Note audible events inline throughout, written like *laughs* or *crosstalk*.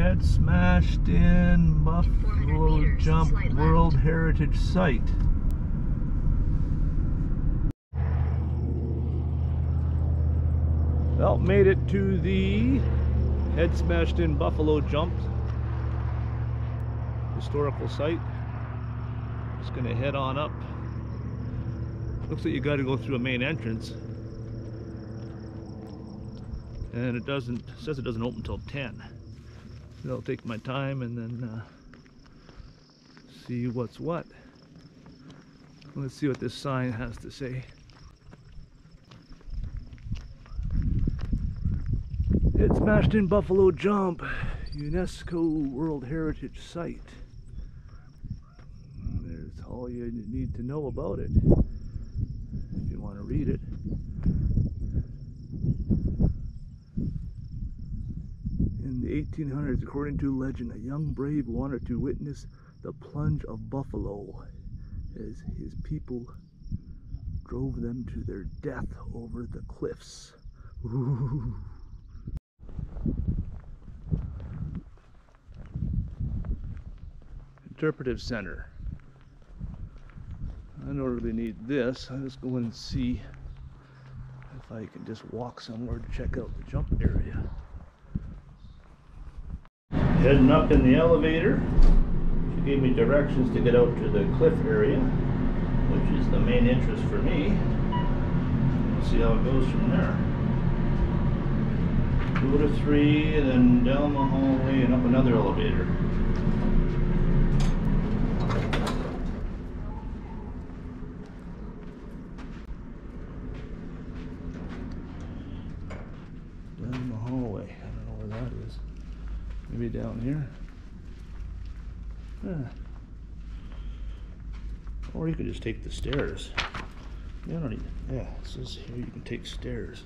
Head smashed in Buffalo Jump slight left. World Heritage Site. Well, made it to the Head Smashed in Buffalo Jump historical site. Just gonna head on up. Looks like you gotta go through a main entrance. And it doesn't, says it doesn't open until 10. I'll take my time and then uh, see what's what. Let's see what this sign has to say. It's smashed in Buffalo Jump, UNESCO World Heritage Site. There's all you need to know about it if you want to read it. In the 1800s, according to legend, a young brave wanted to witness the plunge of buffalo as his people drove them to their death over the cliffs. Ooh. Interpretive Center. I don't really need this. I'll just go and see if I can just walk somewhere to check out the jump area. Heading up in the elevator. She gave me directions to get out to the cliff area, which is the main interest for me. We'll see how it goes from there. Two to three, and then down the hallway and up another elevator. Down the hallway. I don't know where that is. Maybe down here. Huh. Or you could just take the stairs. You don't need. Yeah, it says here you can take stairs.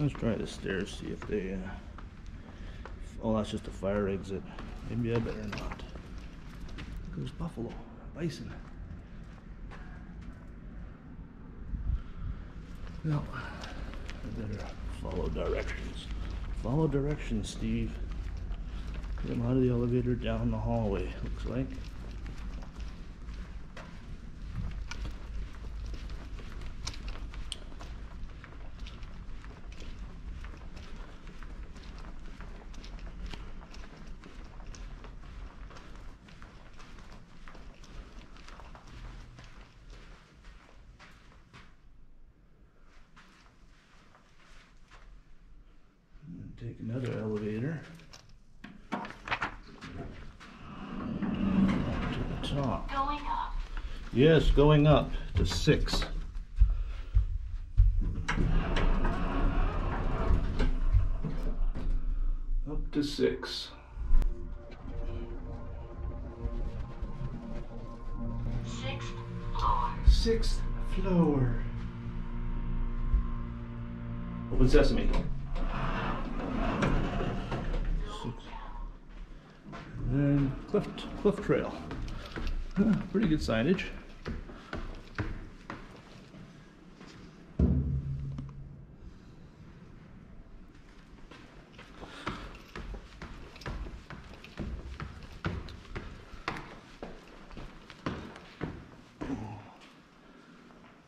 Let's try the stairs, see if they. Uh, oh, that's just a fire exit. Maybe I better not. There's buffalo, bison. No, I better follow directions. Follow directions, Steve. Come out of the elevator, down the hallway, looks like. And Take another elevator. To the top. Going up. Yes, going up to six. Up to six. Sixth floor. Sixth floor. Open sesame. Six. And cliff, cliff trail. Pretty good signage.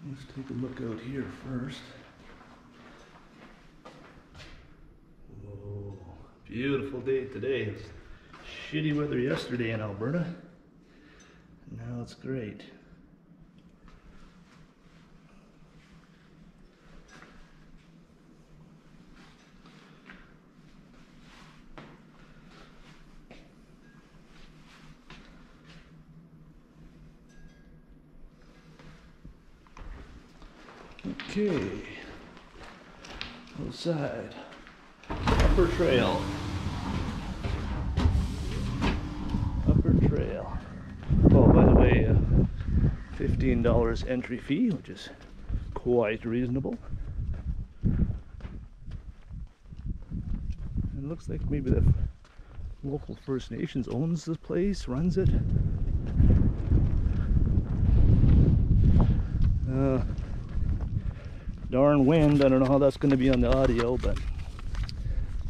Let's take a look out here first. Beautiful day today. It's shitty weather yesterday in Alberta. Now it's great. Okay. Outside. Upper trail. $15 entry fee, which is quite reasonable. It looks like maybe the local First Nations owns this place, runs it. Uh, Darn wind. I don't know how that's going to be on the audio, but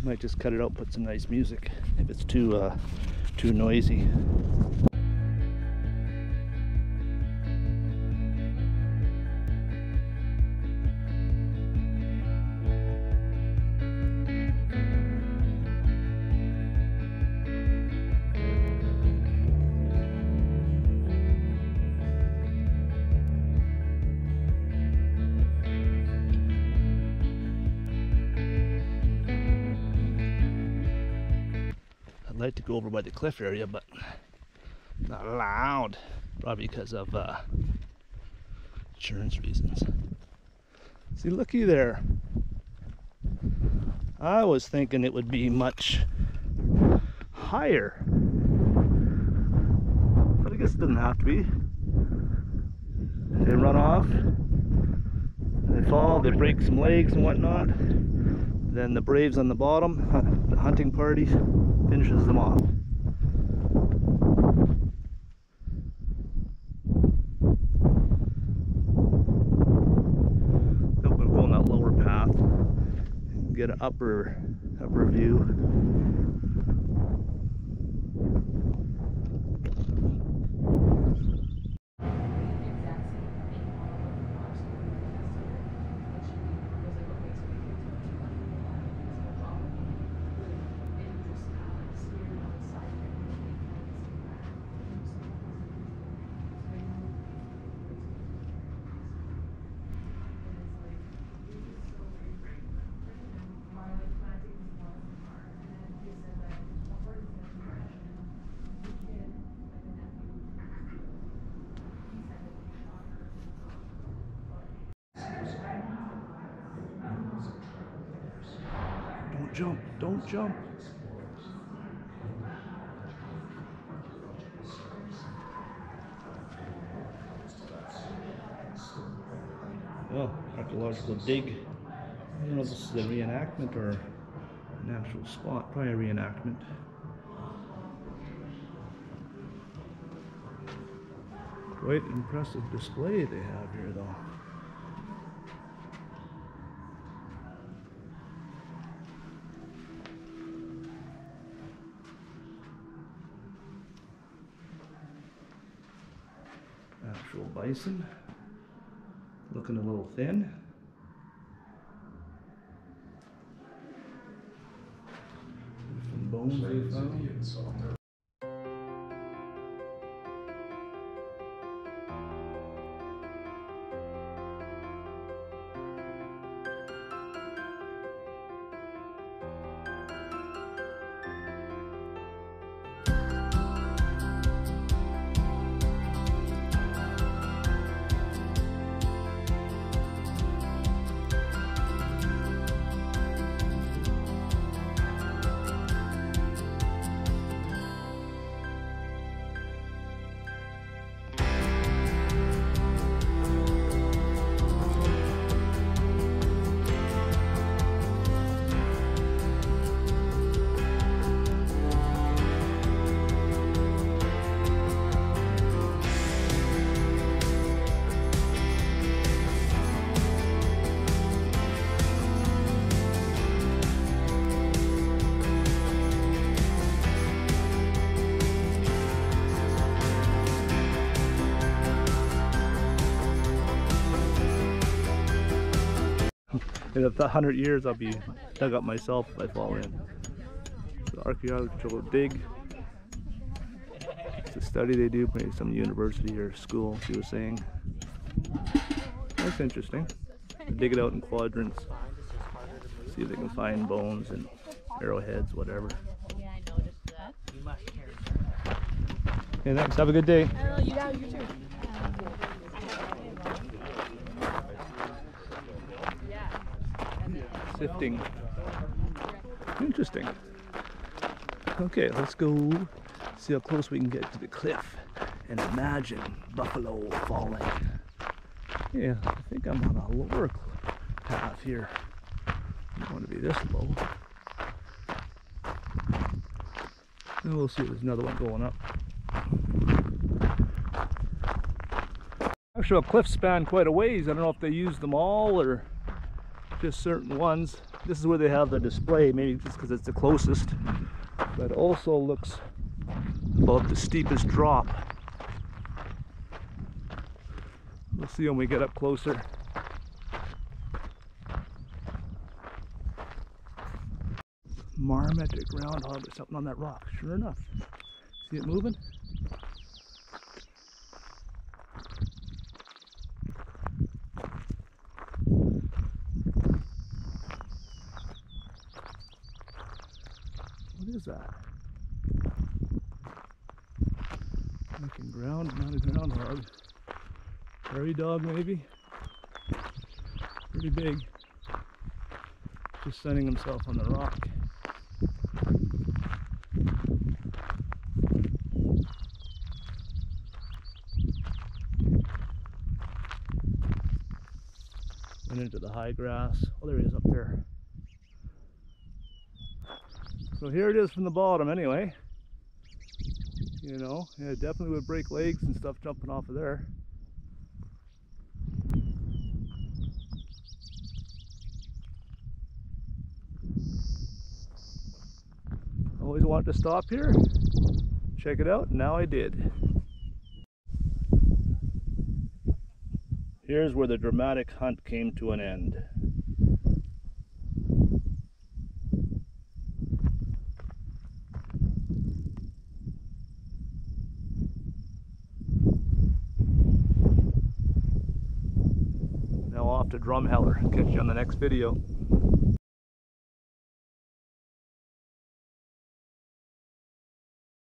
might just cut it out, put some nice music if it's too uh, too noisy. Like to go over by the cliff area, but not allowed. Probably because of uh, insurance reasons. See, looky there. I was thinking it would be much higher. But I guess it doesn't have to be. They run off, they fall, they break some legs and whatnot. Then the Braves on the bottom, *laughs* the hunting party, finishes them off. I'm gonna go on that lower path and get an upper upper view. Don't jump, don't jump. Oh, archaeological dig. I don't know if this is a reenactment or an actual spot. Probably a reenactment. Quite impressive display they have here, though. Bison. Looking a little thin. Some bones they found. In a hundred years, I'll be dug up myself if I fall in. The archaeological dig. It's a study they do, maybe some university or school. She was saying. That's interesting. They dig it out in quadrants. See if they can find bones and arrowheads, whatever. Yeah, I noticed that. Okay, thanks. Have a good day. Oh, you, yeah, you too. Sifting. Interesting. Okay, let's go see how close we can get to the cliff and imagine buffalo falling. Yeah, I think I'm on a lower path here. I don't want to be this low. And we'll see if there's another one going up. Actually, a cliff span quite a ways. I don't know if they used them all or just certain ones. This is where they have the display, maybe just because it's the closest. But also looks about the steepest drop. We'll see when we get up closer. Marmot, a groundhog, or something on that rock. Sure enough. See it moving? That? Looking ground, not a groundhog. Prairie dog, maybe? Pretty big. Just sunning himself on the rock. Went into the high grass. Oh, there he is up there. So here it is from the bottom, anyway. You know, it definitely would break legs and stuff jumping off of there. Always wanted to stop here, check it out, now I did. Here's where the dramatic hunt came to an end. Now off to Drumheller. Catch you on the next video.